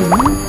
嗯